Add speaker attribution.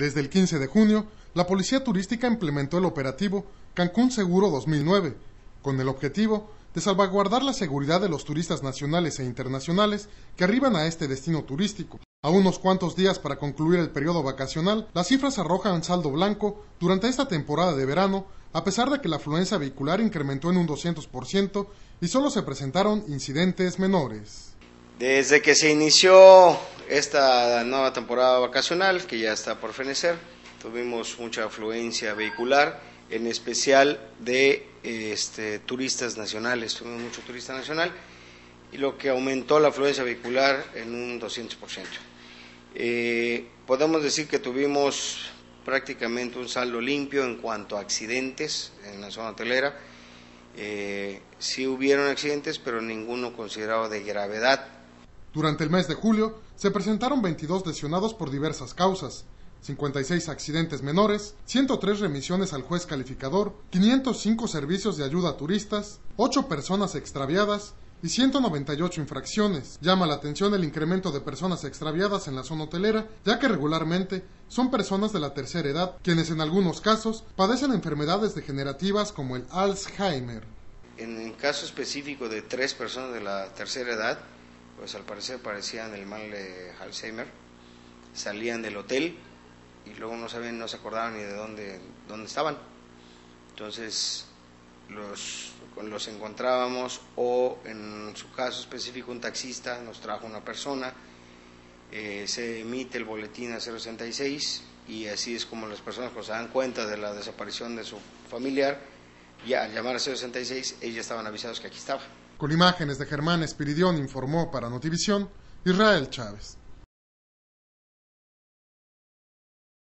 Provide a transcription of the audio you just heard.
Speaker 1: Desde el 15 de junio, la Policía Turística implementó el operativo Cancún Seguro 2009, con el objetivo de salvaguardar la seguridad de los turistas nacionales e internacionales que arriban a este destino turístico. A unos cuantos días para concluir el periodo vacacional, las cifras arrojan saldo blanco durante esta temporada de verano, a pesar de que la afluencia vehicular incrementó en un 200% y solo se presentaron incidentes menores.
Speaker 2: Desde que se inició esta nueva temporada vacacional, que ya está por fenecer, tuvimos mucha afluencia vehicular, en especial de este, turistas nacionales, tuvimos mucho turista nacional, y lo que aumentó la afluencia vehicular en un 200%. Eh, podemos decir que tuvimos prácticamente un saldo limpio en cuanto a accidentes en la zona hotelera. Eh, sí hubieron accidentes, pero ninguno considerado de gravedad
Speaker 1: durante el mes de julio se presentaron 22 lesionados por diversas causas, 56 accidentes menores, 103 remisiones al juez calificador, 505 servicios de ayuda a turistas, 8 personas extraviadas y 198 infracciones. Llama la atención el incremento de personas extraviadas en la zona hotelera, ya que regularmente son personas de la tercera edad, quienes en algunos casos padecen enfermedades degenerativas como el Alzheimer.
Speaker 2: En el caso específico de tres personas de la tercera edad, pues al parecer parecían el mal de Alzheimer, salían del hotel y luego no sabían, no se acordaban ni de dónde, dónde estaban. Entonces los, los encontrábamos o en su caso específico un taxista nos trajo una persona, eh, se emite el boletín a 066 y así es como las personas cuando se dan cuenta de la desaparición de su familiar, ya al llamar a 066 ellos estaban avisados que aquí estaba.
Speaker 1: Con imágenes de Germán Espiridión informó para Notivisión Israel Chávez.